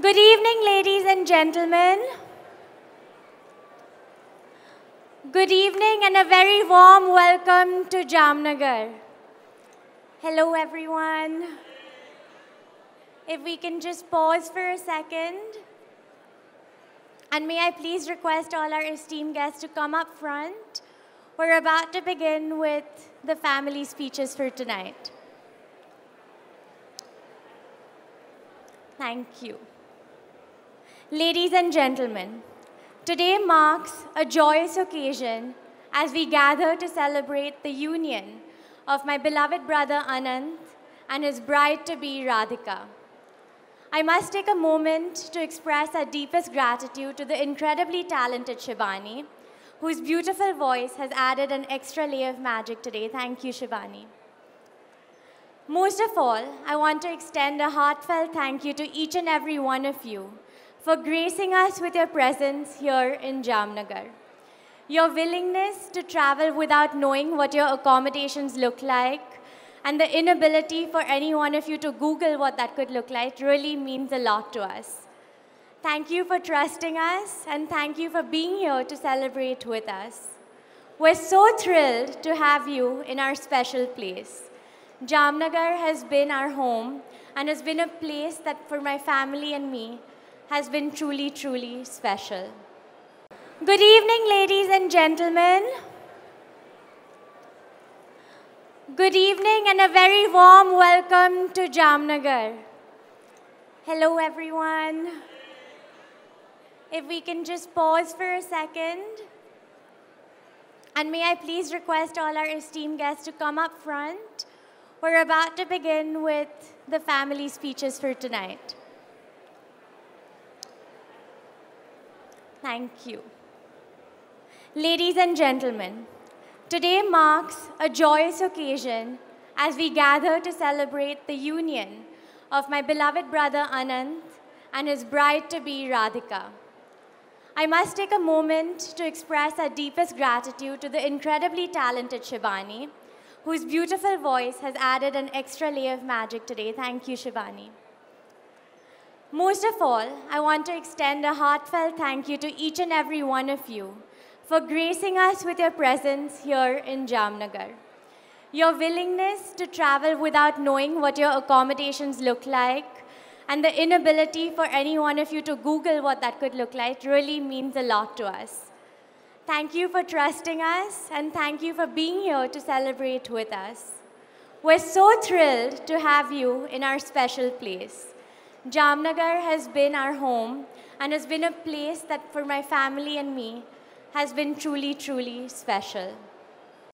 Good evening, ladies and gentlemen. Good evening and a very warm welcome to Jamnagar. Hello, everyone. If we can just pause for a second. And may I please request all our esteemed guests to come up front. We're about to begin with the family speeches for tonight. Thank you. Ladies and gentlemen, today marks a joyous occasion as we gather to celebrate the union of my beloved brother Anant and his bride to be Radhika. I must take a moment to express our deepest gratitude to the incredibly talented Shivani, whose beautiful voice has added an extra layer of magic today. Thank you, Shivani. Most of all, I want to extend a heartfelt thank you to each and every one of you for gracing us with your presence here in Jamnagar. Your willingness to travel without knowing what your accommodations look like and the inability for any one of you to Google what that could look like really means a lot to us. Thank you for trusting us and thank you for being here to celebrate with us. We're so thrilled to have you in our special place. Jamnagar has been our home and has been a place that for my family and me has been truly, truly special. Good evening, ladies and gentlemen. Good evening and a very warm welcome to Jamnagar. Hello, everyone. If we can just pause for a second. And may I please request all our esteemed guests to come up front. We're about to begin with the family speeches for tonight. Thank you. Ladies and gentlemen, today marks a joyous occasion as we gather to celebrate the union of my beloved brother Anant and his bride to be Radhika. I must take a moment to express our deepest gratitude to the incredibly talented Shivani whose beautiful voice has added an extra layer of magic today. Thank you, Shivani. Most of all, I want to extend a heartfelt thank you to each and every one of you for gracing us with your presence here in Jamnagar. Your willingness to travel without knowing what your accommodations look like and the inability for any one of you to Google what that could look like really means a lot to us. Thank you for trusting us and thank you for being here to celebrate with us. We're so thrilled to have you in our special place. Jamnagar has been our home and has been a place that for my family and me has been truly, truly special.